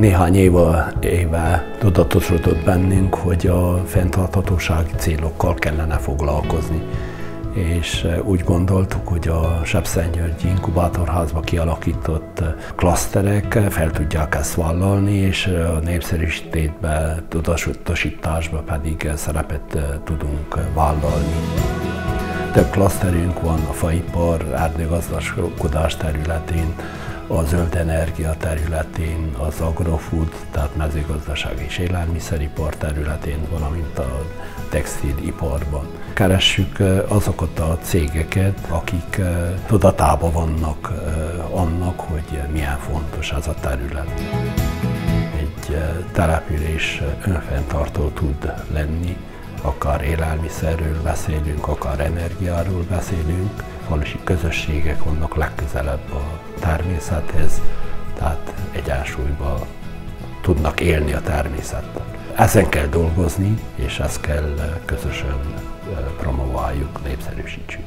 Néhány éve, éve tudatosodott bennünk, hogy a fenntarthatósági célokkal kellene foglalkozni és úgy gondoltuk, hogy a Sepszengyörgyi inkubátorházba kialakított klaszterek fel tudják ezt vállalni, és a népszerűsítésbe, tudatosításba pedig szerepet tudunk vállalni. Több klaszterünk van a faipar, erdőgazdálkodás területén, a zöld energia területén, az agrofood, tehát mezőgazdaság és élelmiszeripar területén, valamint a textiliparban. Keressük azokat a cégeket, akik tudatában vannak annak, hogy milyen fontos ez a terület. Egy település önfenntartó tud lenni, akár élelmiszerről beszélünk, akár energiáról beszélünk, falusi közösségek vannak legközelebb a természethez, tehát egyensúlyban tudnak élni a természettel. Ezen kell dolgozni, és ezt kell közösen promováljuk, népszerűsítsük.